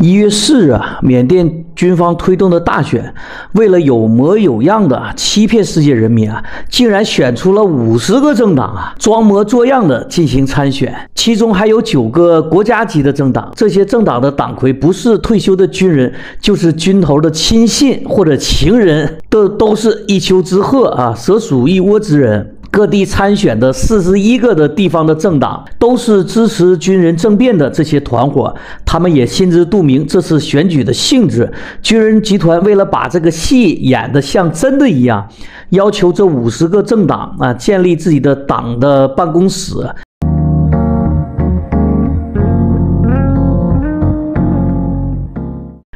一月四日啊，缅甸军方推动的大选，为了有模有样的欺骗世界人民啊，竟然选出了五十个政党啊，装模作样的进行参选，其中还有九个国家级的政党。这些政党的党魁不是退休的军人，就是军头的亲信或者情人，都都是一丘之貉啊，蛇鼠一窝之人。各地参选的四十一个的地方的政党，都是支持军人政变的这些团伙，他们也心知肚明这次选举的性质。军人集团为了把这个戏演得像真的一样，要求这五十个政党啊建立自己的党的办公室。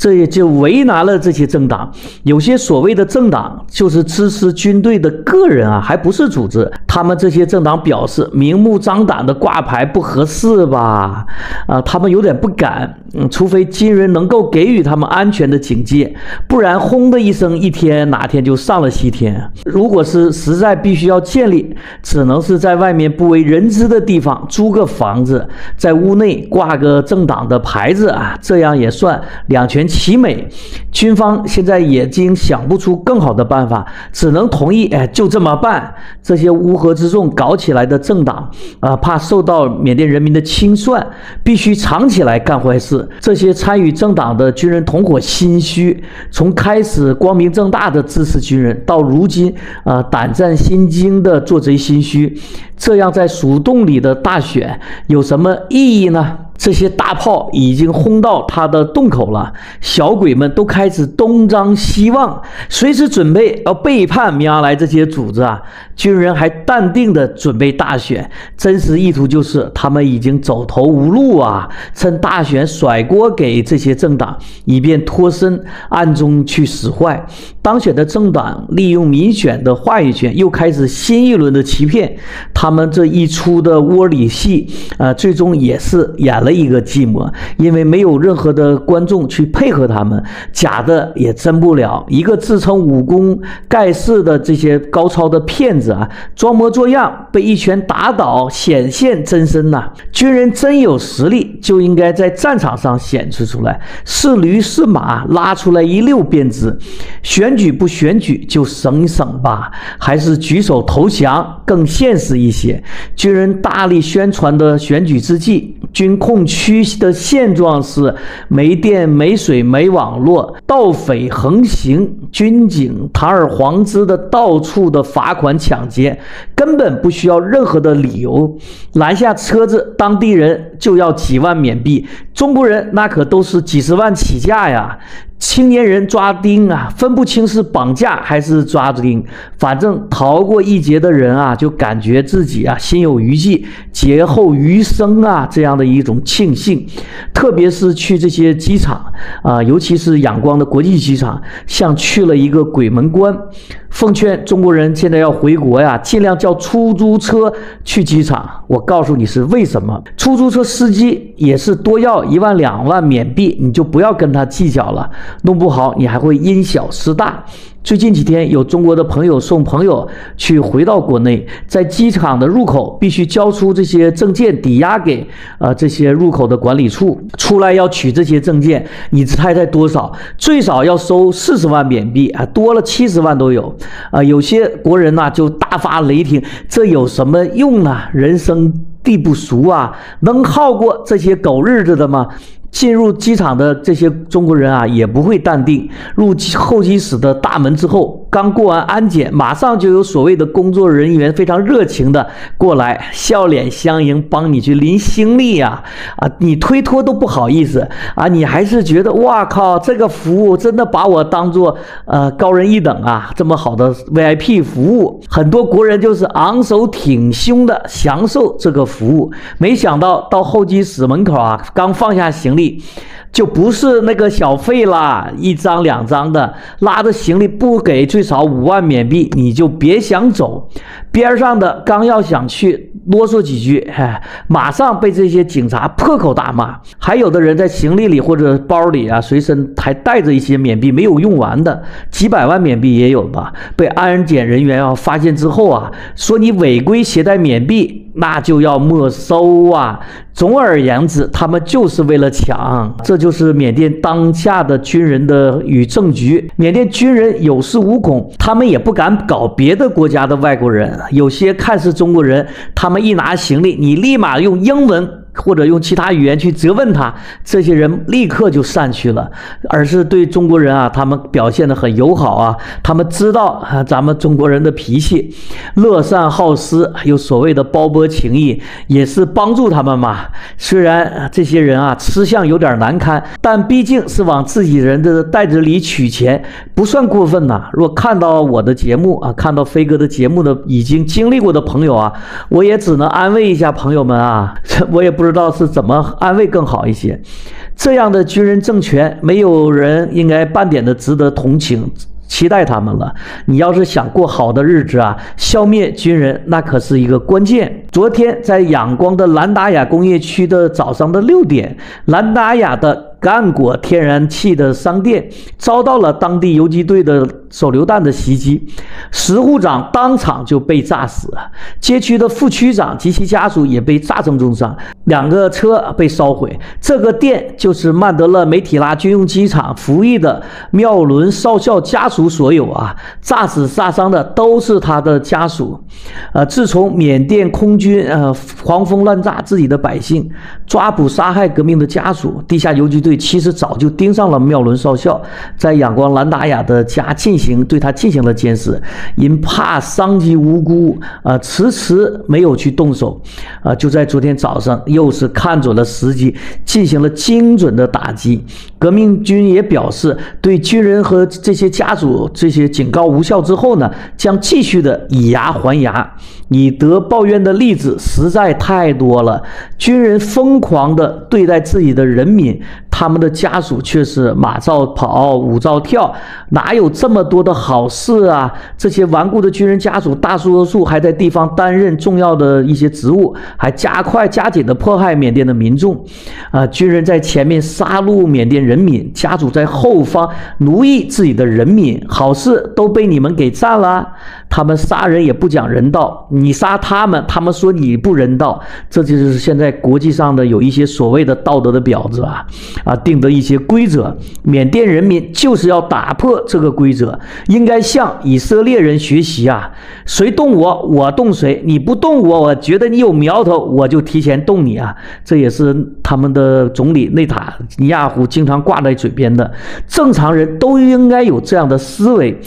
这也就为难了这些政党。有些所谓的政党就是支持军队的个人啊，还不是组织。他们这些政党表示，明目张胆的挂牌不合适吧？啊，他们有点不敢。嗯，除非军人能够给予他们安全的警戒，不然轰的一声，一天哪天就上了西天。如果是实在必须要建立，只能是在外面不为人知的地方租个房子，在屋内挂个政党的牌子啊，这样也算两全。奇美，军方现在已经想不出更好的办法，只能同意，哎，就这么办。这些乌合之众搞起来的政党啊，怕受到缅甸人民的清算，必须藏起来干坏事。这些参与政党的军人同伙心虚，从开始光明正大的支持军人，到如今啊胆战心惊的做贼心虚，这样在鼠洞里的大选有什么意义呢？这些大炮已经轰到他的洞口了，小鬼们都开始东张西望，随时准备要背叛米亚来这些组织啊！军人还淡定地准备大选，真实意图就是他们已经走投无路啊，趁大选甩锅给这些政党，以便脱身，暗中去使坏。当选的政党利用民选的话语权，又开始新一轮的欺骗。他们这一出的窝里戏，呃，最终也是演了。一个寂寞，因为没有任何的观众去配合他们，假的也真不了。一个自称武功盖世的这些高超的骗子啊，装模作样被一拳打倒，显现真身呐！军人真有实力，就应该在战场上显示出来，是驴是马拉出来一溜便知。选举不选举就省省吧，还是举手投降更现实一些。军人大力宣传的选举之际，军控。区的现状是没电、没水、没网络，盗匪横行，军警堂而皇之的到处的罚款抢劫，根本不需要任何的理由，拦下车子，当地人就要几万缅币，中国人那可都是几十万起价呀。青年人抓丁啊，分不清是绑架还是抓丁，反正逃过一劫的人啊，就感觉自己啊心有余悸，劫后余生啊这样的一种庆幸。特别是去这些机场啊，尤其是仰光的国际机场，像去了一个鬼门关。奉劝中国人现在要回国呀，尽量叫出租车去机场。我告诉你是为什么，出租车司机也是多要一万两万缅币，你就不要跟他计较了。弄不好你还会因小失大。最近几天有中国的朋友送朋友去回到国内，在机场的入口必须交出这些证件抵押给呃这些入口的管理处，出来要取这些证件，你猜猜多少？最少要收四十万缅币啊，多了七十万都有。啊，有些国人呐就大发雷霆，这有什么用呢？人生地不熟啊，能耗过这些狗日子的吗？进入机场的这些中国人啊，也不会淡定。入候机室的大门之后，刚过完安检，马上就有所谓的工作人员非常热情的过来，笑脸相迎，帮你去拎行李呀。啊，你推脱都不好意思啊，你还是觉得哇靠，这个服务真的把我当做呃高人一等啊，这么好的 VIP 服务，很多国人就是昂首挺胸的享受这个服务。没想到到候机室门口啊，刚放下行李。就不是那个小费啦，一张两张的，拉着行李不给最少五万缅币，你就别想走。边上的刚要想去啰嗦几句，哎，马上被这些警察破口大骂。还有的人在行李里或者包里啊，随身还带着一些缅币没有用完的，几百万缅币也有吧。被安检人员啊发现之后啊，说你违规携带缅币。那就要没收啊。总而言之，他们就是为了抢，这就是缅甸当下的军人的与政局。缅甸军人有恃无恐，他们也不敢搞别的国家的外国人。有些看似中国人，他们一拿行李，你立马用英文。或者用其他语言去责问他，这些人立刻就散去了，而是对中国人啊，他们表现得很友好啊，他们知道啊，咱们中国人的脾气，乐善好施，有所谓的包博情谊，也是帮助他们嘛。虽然这些人啊，吃相有点难堪，但毕竟是往自己人的袋子里取钱，不算过分呐。若看到我的节目啊，看到飞哥的节目的已经经历过的朋友啊，我也只能安慰一下朋友们啊，我也不知道是怎么安慰更好一些。这样的军人政权，没有人应该半点的值得同情。期待他们了。你要是想过好的日子啊，消灭军人那可是一个关键。昨天在仰光的兰达雅工业区的早上的六点，兰达雅的干果天然气的商店遭到了当地游击队的手榴弹的袭击，十户长当场就被炸死，街区的副区长及其家属也被炸成重伤，两个车被烧毁。这个店就是曼德勒梅提拉军用机场服役的妙伦少校家属。所有啊，炸死炸伤的都是他的家属。呃，自从缅甸空军呃狂风乱炸自己的百姓，抓捕杀害革命的家属，地下游击队其实早就盯上了妙伦少校，在仰光兰达雅的家进行对他进行了监视，因怕伤及无辜，啊，迟迟没有去动手。啊，就在昨天早上，又是看准了时机，进行了精准的打击。革命军也表示，对军人和这些家属。这些警告无效之后呢，将继续的以牙还牙。以德报怨的例子实在太多了。军人疯狂的对待自己的人民，他们的家属却是马照跑，舞照跳，哪有这么多的好事啊？这些顽固的军人家属，大多数还在地方担任重要的一些职务，还加快加紧的迫害缅甸的民众。啊，军人在前面杀戮缅甸人民，家属在后方奴役自己的人民，好事都被你们给占了。他们杀人也不讲人道。你杀他们，他们说你不人道，这就是现在国际上的有一些所谓的道德的婊子啊，啊定的一些规则。缅甸人民就是要打破这个规则，应该向以色列人学习啊！谁动我，我动谁；你不动我，我觉得你有苗头，我就提前动你啊！这也是他们的总理内塔尼亚胡经常挂在嘴边的。正常人都应该有这样的思维，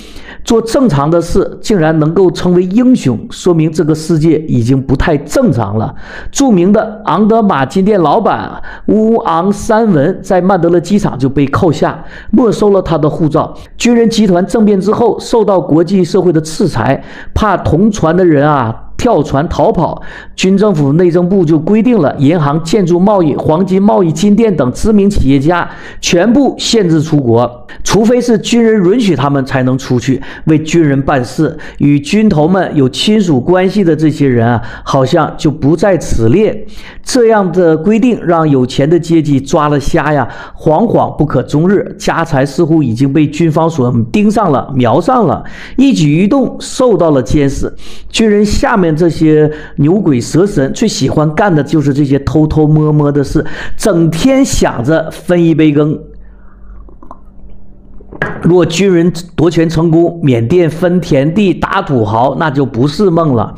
做正常的事，竟然能够成为英雄，说明这。个世界已经不太正常了。著名的昂德玛金店老板乌昂三文在在曼德勒机场就被扣下，没收了他的护照。军人集团政变之后，受到国际社会的制裁，怕同船的人啊。跳船逃跑，军政府内政部就规定了，银行、建筑贸易、黄金贸易、金店等知名企业家全部限制出国，除非是军人允许他们才能出去为军人办事。与军头们有亲属关系的这些人啊，好像就不在此列。这样的规定让有钱的阶级抓了瞎呀，惶惶不可终日。家财似乎已经被军方所盯上了、瞄上了，一举一动受到了监视。军人下面。面这些牛鬼蛇神最喜欢干的就是这些偷偷摸摸的事，整天想着分一杯羹。若军人夺权成功，缅甸分田地、打土豪，那就不是梦了。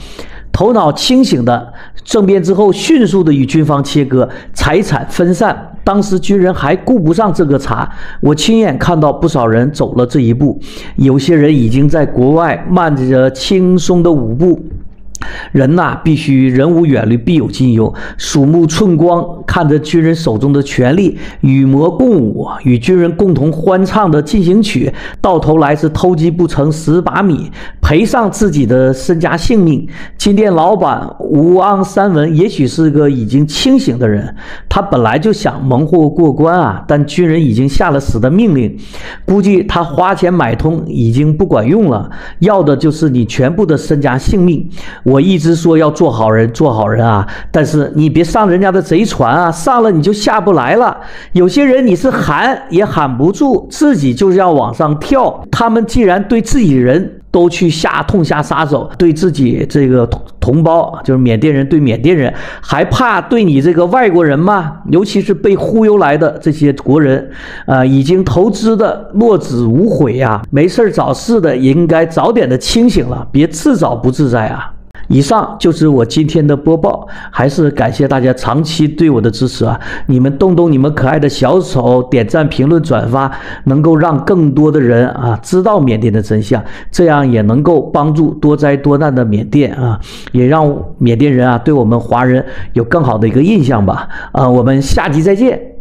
头脑清醒的政变之后，迅速的与军方切割，财产分散。当时军人还顾不上这个茬，我亲眼看到不少人走了这一步，有些人已经在国外迈着轻松的舞步。人呐，必须人无远虑，必有近忧。鼠目寸光，看着军人手中的权力与魔共舞，与军人共同欢唱的进行曲，到头来是偷鸡不成蚀把米，赔上自己的身家性命。金店老板吴昂三文也许是个已经清醒的人，他本来就想蒙混过关啊，但军人已经下了死的命令，估计他花钱买通已经不管用了，要的就是你全部的身家性命。我一直说要做好人，做好人啊！但是你别上人家的贼船啊，上了你就下不来了。有些人你是喊也喊不住，自己就是要往上跳。他们既然对自己人。都去下痛下杀手，对自己这个同同胞，就是缅甸人对缅甸人，还怕对你这个外国人吗？尤其是被忽悠来的这些国人，啊，已经投资的落子无悔呀，没事找事的也应该早点的清醒了，别自找不自在啊。以上就是我今天的播报，还是感谢大家长期对我的支持啊！你们动动你们可爱的小手，点赞、评论、转发，能够让更多的人啊知道缅甸的真相，这样也能够帮助多灾多难的缅甸啊，也让缅甸人啊对我们华人有更好的一个印象吧！啊，我们下集再见。